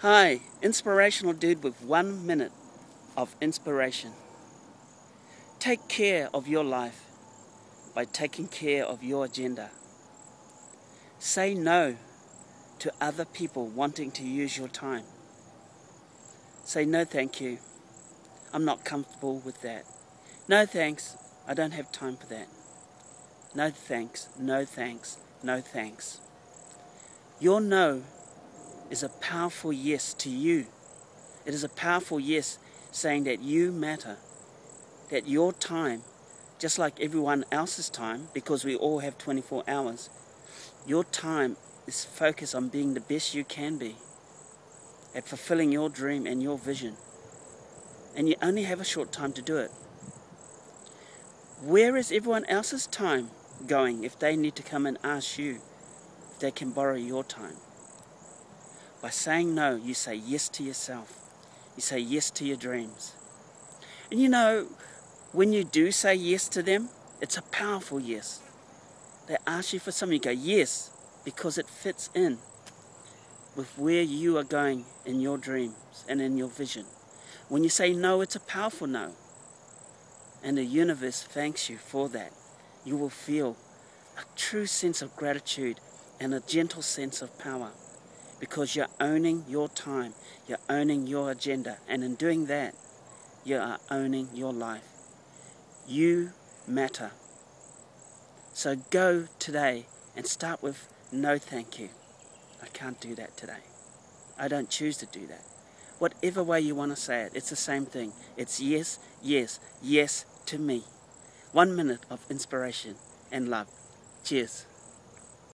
Hi, inspirational dude with one minute of inspiration. Take care of your life by taking care of your agenda. Say no to other people wanting to use your time. Say no, thank you. I'm not comfortable with that. No thanks, I don't have time for that. No thanks, no thanks, no thanks. Your no is a powerful yes to you. It is a powerful yes saying that you matter, that your time, just like everyone else's time, because we all have 24 hours, your time is focused on being the best you can be, at fulfilling your dream and your vision. And you only have a short time to do it. Where is everyone else's time going if they need to come and ask you if they can borrow your time? By saying no, you say yes to yourself. You say yes to your dreams. And you know, when you do say yes to them, it's a powerful yes. They ask you for something, you go, yes, because it fits in with where you are going in your dreams and in your vision. When you say no, it's a powerful no. And the universe thanks you for that. You will feel a true sense of gratitude and a gentle sense of power because you're owning your time, you're owning your agenda, and in doing that, you are owning your life. You matter. So go today and start with no thank you. I can't do that today. I don't choose to do that. Whatever way you want to say it, it's the same thing. It's yes, yes, yes to me. One minute of inspiration and love. Cheers.